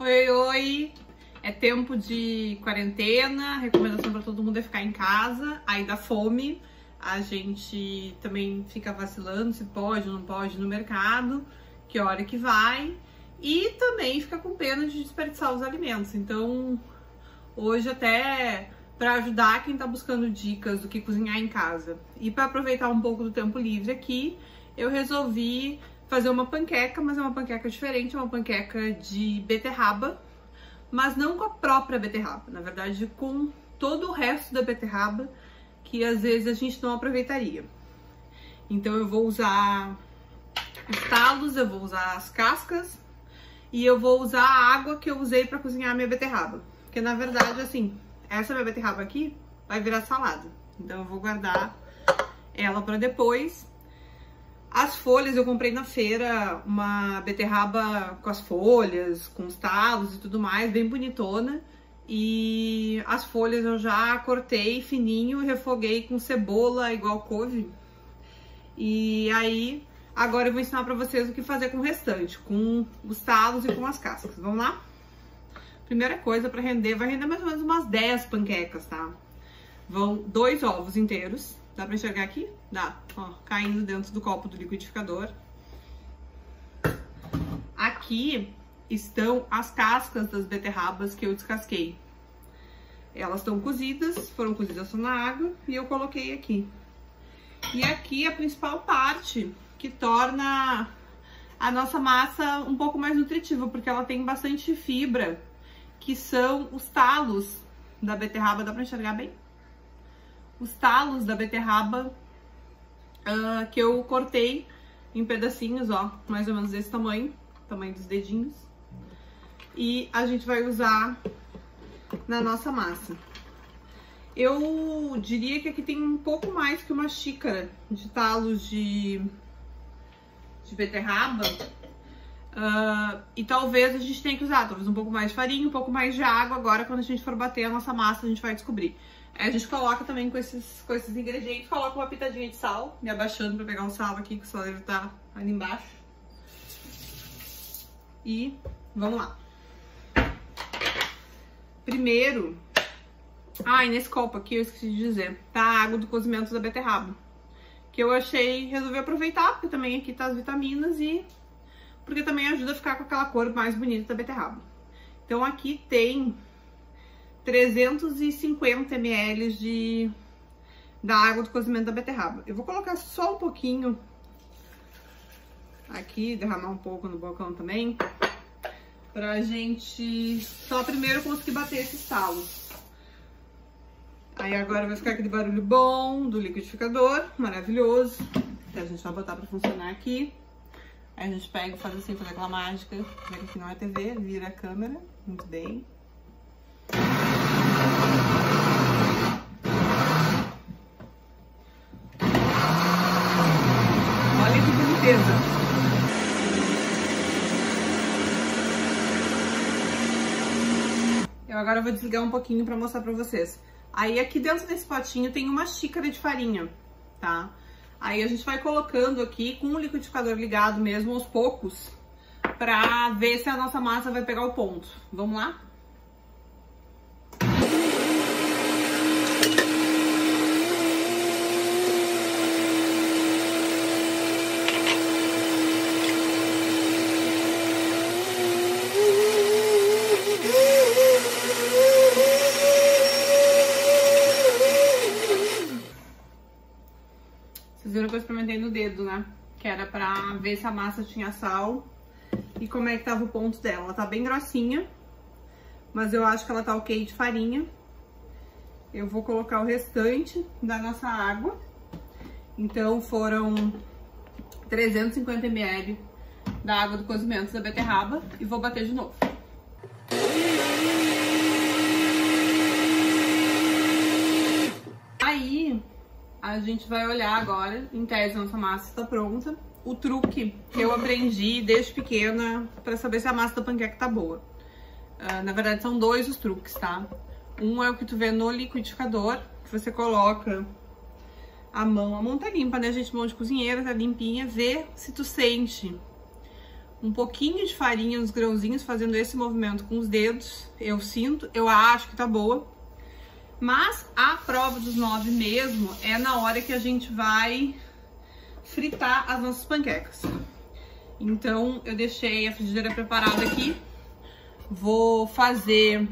Oi, oi! É tempo de quarentena, recomendação para todo mundo é ficar em casa, aí dá fome, a gente também fica vacilando se pode ou não pode no mercado, que hora que vai, e também fica com pena de desperdiçar os alimentos. Então, hoje até para ajudar quem está buscando dicas do que cozinhar em casa e para aproveitar um pouco do tempo livre aqui, eu resolvi fazer uma panqueca, mas é uma panqueca diferente, é uma panqueca de beterraba, mas não com a própria beterraba, na verdade com todo o resto da beterraba que às vezes a gente não aproveitaria. Então eu vou usar os talos, eu vou usar as cascas e eu vou usar a água que eu usei para cozinhar a minha beterraba. Porque na verdade, assim, essa minha beterraba aqui vai virar salada. Então eu vou guardar ela para depois. As folhas eu comprei na feira uma beterraba com as folhas, com os talos e tudo mais, bem bonitona. E as folhas eu já cortei fininho e refoguei com cebola igual couve. E aí, agora eu vou ensinar pra vocês o que fazer com o restante, com os talos e com as cascas. Vamos lá? Primeira coisa para render, vai render mais ou menos umas 10 panquecas, tá? Vão dois ovos inteiros, Dá pra enxergar aqui? Dá. Ó, caindo dentro do copo do liquidificador. Aqui estão as cascas das beterrabas que eu descasquei. Elas estão cozidas, foram cozidas só na água e eu coloquei aqui. E aqui a principal parte que torna a nossa massa um pouco mais nutritiva, porque ela tem bastante fibra, que são os talos da beterraba. Dá pra enxergar bem? Os talos da beterraba uh, que eu cortei em pedacinhos, ó, mais ou menos desse tamanho, tamanho dos dedinhos. E a gente vai usar na nossa massa. Eu diria que aqui tem um pouco mais que uma xícara de talos de, de beterraba. Uh, e talvez a gente tenha que usar talvez um pouco mais de farinha, um pouco mais de água. Agora, quando a gente for bater a nossa massa, a gente vai descobrir. Aí a gente coloca também com esses, com esses ingredientes, coloca uma pitadinha de sal, me abaixando pra pegar o sal aqui, que o deve estar tá ali embaixo. E vamos lá. Primeiro, ah, e nesse copo aqui eu esqueci de dizer, tá a água do cozimento da beterraba. Que eu achei, resolvi aproveitar, porque também aqui tá as vitaminas e porque também ajuda a ficar com aquela cor mais bonita da beterraba. Então aqui tem 350 ml de, da água do cozimento da beterraba. Eu vou colocar só um pouquinho aqui, derramar um pouco no balcão também, pra gente só primeiro conseguir bater esses talos. Aí agora vai ficar aquele barulho bom do liquidificador, maravilhoso, a gente vai botar pra funcionar aqui. Aí a gente pega e faz assim, faz aquela mágica, que não é TV, vira a câmera, muito bem. Olha que. Eu agora vou desligar um pouquinho para mostrar para vocês. Aí aqui dentro desse potinho tem uma xícara de farinha, tá? Aí a gente vai colocando aqui com o liquidificador ligado mesmo aos poucos, pra ver se a nossa massa vai pegar o ponto. Vamos lá? Vocês viram que eu experimentei no dedo, né? Que era pra ver se a massa tinha sal e como é que tava o ponto dela. Ela tá bem grossinha, mas eu acho que ela tá ok de farinha. Eu vou colocar o restante da nossa água. Então foram 350 ml da água do cozimento da beterraba e vou bater de novo. a gente vai olhar agora, em tese, nossa massa está pronta. O truque que eu aprendi desde pequena para saber se a massa da panqueca tá boa. Uh, na verdade, são dois os truques, tá? Um é o que tu vê no liquidificador, que você coloca a mão, a mão tá limpa, né, gente? Mão de cozinheira, tá limpinha. Vê se tu sente um pouquinho de farinha nos grãozinhos, fazendo esse movimento com os dedos. Eu sinto, eu acho que tá boa. Mas a prova dos nove mesmo é na hora que a gente vai fritar as nossas panquecas. Então, eu deixei a frigideira preparada aqui. Vou fazer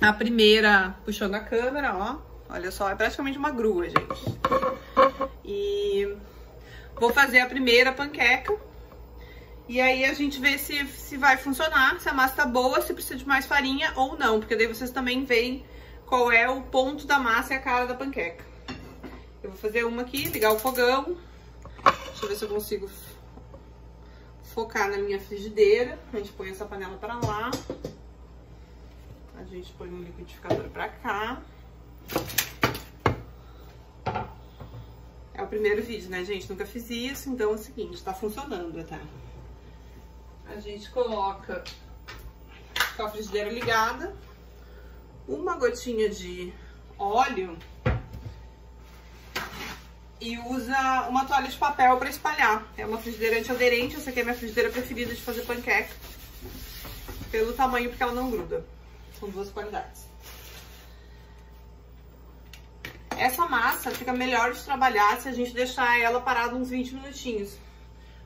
a primeira puxando a câmera, ó. Olha só, é praticamente uma grua, gente. E vou fazer a primeira panqueca. E aí a gente vê se, se vai funcionar, se a massa tá boa, se precisa de mais farinha ou não. Porque daí vocês também veem qual é o ponto da massa e a cara da panqueca. Eu vou fazer uma aqui, ligar o fogão. Deixa eu ver se eu consigo focar na minha frigideira. A gente põe essa panela pra lá. A gente põe o liquidificador pra cá. É o primeiro vídeo, né, gente? Nunca fiz isso, então é o seguinte, tá funcionando, tá? A gente coloca com a frigideira ligada, uma gotinha de óleo e usa uma toalha de papel para espalhar. É uma frigideira antiaderente, essa aqui é minha frigideira preferida de fazer panqueca. Pelo tamanho, porque ela não gruda. São duas qualidades. Essa massa fica melhor de trabalhar se a gente deixar ela parada uns 20 minutinhos.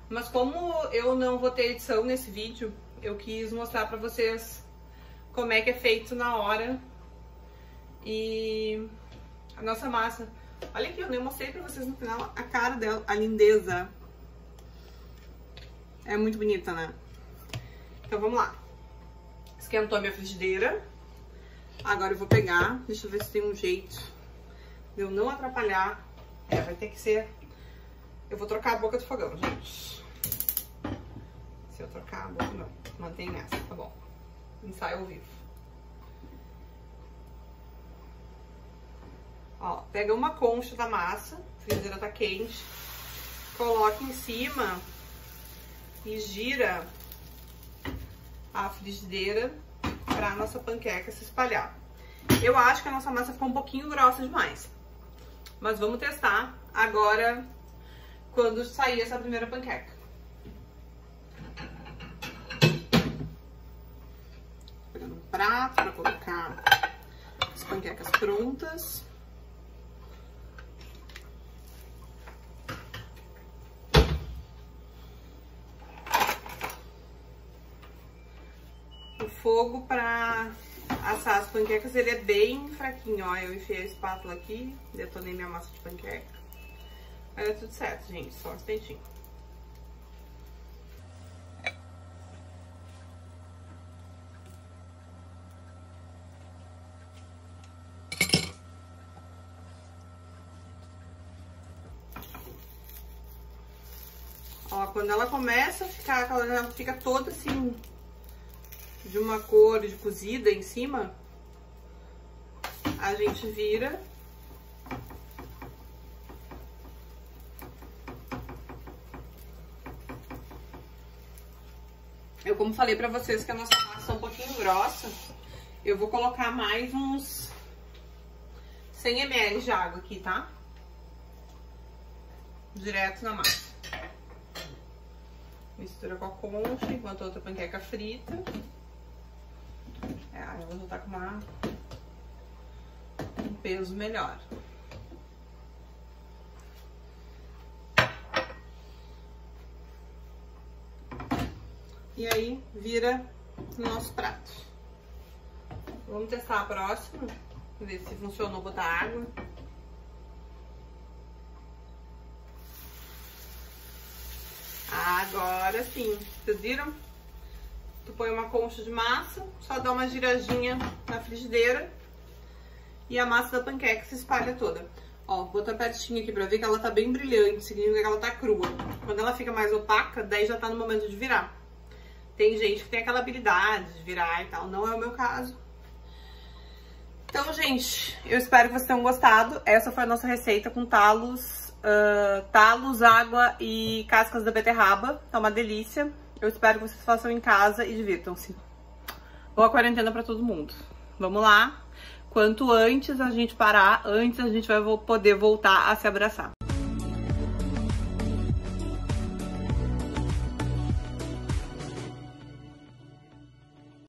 Mas como eu não vou ter edição nesse vídeo, eu quis mostrar pra vocês como é que é feito na hora. E a nossa massa. Olha aqui, eu nem mostrei pra vocês no final a cara dela, a lindeza. É muito bonita, né? Então vamos lá. Esquentou minha frigideira. Agora eu vou pegar, deixa eu ver se tem um jeito de eu não atrapalhar. É, vai ter que ser... Eu vou trocar a boca do fogão, gente. Se eu trocar a boca, não. Mantém essa, tá bom. Ensaio ao vivo. Ó, pega uma concha da massa, a frigideira tá quente, coloca em cima e gira a frigideira pra nossa panqueca se espalhar. Eu acho que a nossa massa ficou um pouquinho grossa demais. Mas vamos testar agora quando sair essa primeira panqueca. Pegando um prato para colocar as panquecas prontas. O fogo para assar as panquecas, ele é bem fraquinho, ó. Eu enfiei a espátula aqui, detonei minha massa de panqueca. Vai dar tudo certo, gente, só um instantinho. Ó, quando ela começa a ficar, ela fica toda assim, de uma cor de cozida em cima, a gente vira. Eu, como falei pra vocês que a nossa massa é um pouquinho grossa, eu vou colocar mais uns 100 ml de água aqui, tá? Direto na massa. Mistura com a concha, enquanto a outra panqueca frita. É, ela já tá com uma, um peso melhor. E aí, vira no nosso prato. Vamos testar a próxima, ver se funcionou botar água. Agora sim, vocês viram? Tu põe uma concha de massa, só dá uma giradinha na frigideira e a massa da panqueca se espalha toda. Ó, vou botar pertinho aqui pra ver que ela tá bem brilhante, significa que ela tá crua. Quando ela fica mais opaca, daí já tá no momento de virar. Tem gente que tem aquela habilidade de virar e tal, não é o meu caso. Então, gente, eu espero que vocês tenham gostado. Essa foi a nossa receita com talos, uh, talos, água e cascas da beterraba. É uma delícia. Eu espero que vocês façam em casa e divirtam-se. Boa quarentena pra todo mundo. Vamos lá. Quanto antes a gente parar, antes a gente vai poder voltar a se abraçar.